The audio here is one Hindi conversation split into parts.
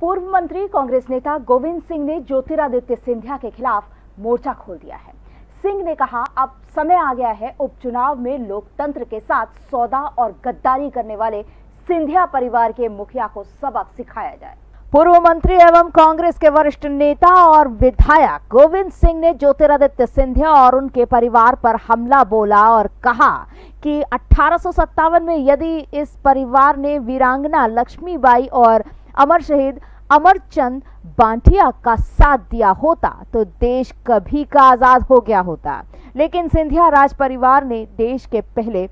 पूर्व मंत्री कांग्रेस नेता गोविंद सिंह ने ज्योतिरादित्य सिंधिया के खिलाफ मोर्चा खोल दिया है। सिंह ने कहा, अब समय आ गया है उपचुनाव में लोकतंत्र के साथ सौदा और गद्दारी करने वाले सिंधिया परिवार के मुखिया को सबक सिखाया जाए। पूर्व मंत्री एवं कांग्रेस के वरिष्ठ नेता और विधायक गोविंद सिंह ने ज्योतिरादित्य सिंधिया और उनके परिवार पर हमला बोला और कहा कि अठारह में यदि इस परिवार ने वीरांगना लक्ष्मीबाई और अमर शहीद अमरचंद बांटिया का साथ दिया होता तो देश कभी का आज़ाद हो गया होता। लेकिन सिंधिया राज परिवार ने देश के पहले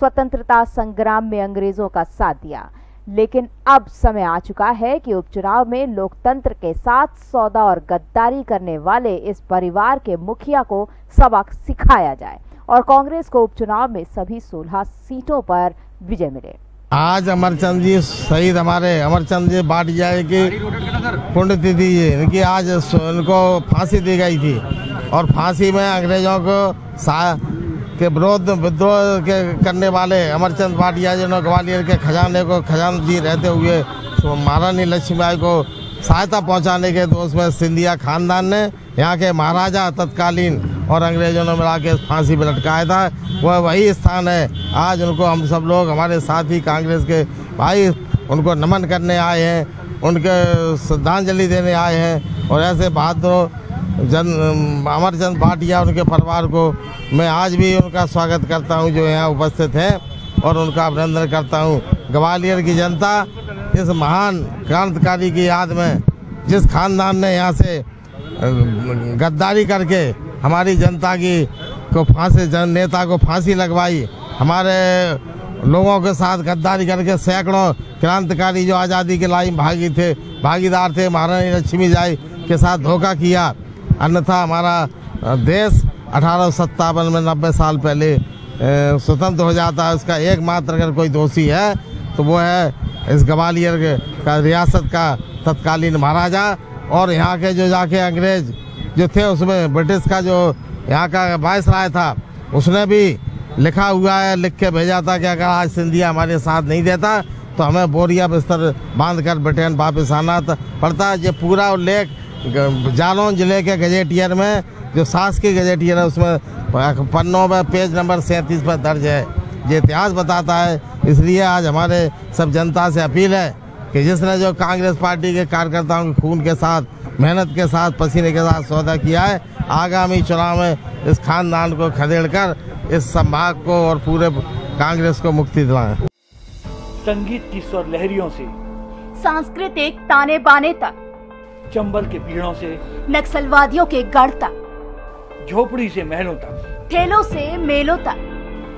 स्वतंत्रता संग्राम में अंग्रेज़ों का साथ दिया। लेकिन अब समय आ चुका है कि उपचुनाव में लोकतंत्र के साथ सौदा और गद्दारी करने वाले इस परिवार के मुखिया को सबक सिखाया जाए और कांग्रेस को उपचुनाव में सभी 16 सीटों पर विजय मिले। आज अमरचंद जी शहीद हमारे अमरचंद जी बाट जाए की पुण्यतिथि जी इनकी आज इनको फांसी दी गई थी। और फांसी में अंग्रेज़ों को के विरोध विद्रोह के करने वाले अमरचंद भाटिया ने ग्वालियर के खजाने को खजान जी रहते हुए तो महारानी लक्ष्मीबाई को सहायता पहुँचाने के दोष में सिंधिया खानदान ने यहाँ के महाराजा तत्कालीन और अंग्रेज़ों ने मिला के फांसी पर लटकाया था। वह वही स्थान है। आज उनको हम सब लोग, हमारे साथी कांग्रेस के भाई, उनको नमन करने आए हैं, उनके श्रद्धांजलि देने आए हैं और ऐसे बहादुर जन अमरचंद भाटिया उनके परिवार को मैं आज भी उनका स्वागत करता हूँ, जो यहाँ उपस्थित हैं और उनका अभिनंदन करता हूँ। ग्वालियर की जनता इस महान क्रांतिकारी की याद में जिस खानदान ने यहाँ से गद्दारी करके हमारी जनता की को फांसी, जन नेता को फांसी लगवाई, हमारे लोगों के साथ गद्दारी करके सैकड़ों क्रांतिकारी जो आज़ादी के लाइन भागी थे, भागीदार थे, महारानी लक्ष्मी जाई के साथ धोखा किया। अन्यथा हमारा देश अठारह सौ सत्तावन में नब्बे साल पहले स्वतंत्र हो जाता है। उसका एकमात्र अगर कोई दोषी है तो वो है इस ग्वालियर का रियासत का तत्कालीन महाराजा और यहाँ के जो जाके अंग्रेज़ जो थे उसमें ब्रिटिश का जो यहाँ का वायस राय था, उसने भी लिखा हुआ है, लिख के भेजा था कि अगर आज सिंधिया हमारे साथ नहीं देता तो हमें बोरिया बिस्तर बाँध कर ब्रिटेन वापस आना पड़ता। ये पूरा उल्लेख जालौन ज़िले के गजेटियर में, जो शासकीय गजेटियर है, उसमें पन्नों में पेज नंबर सैंतीस पर दर्ज है। ये इतिहास बताता है। इसलिए आज हमारे सब जनता से अपील है कि जिसने जो कांग्रेस पार्टी के कार्यकर्ताओं के खून के साथ मेहनत के साथ पसीने के साथ सौदा किया है आगामी चुनाव में इस खानदान को खदेड़ कर इस संभाग को और पूरे कांग्रेस को मुक्ति दिलाएँ। संगीत की स्वर लहरियों से सांस्कृतिक ताने बाने तक चंबल के पीड़ों से नक्सलवादियों के गढ़ तक झोपड़ी से महलों तक। ठेलों से मेलों तक।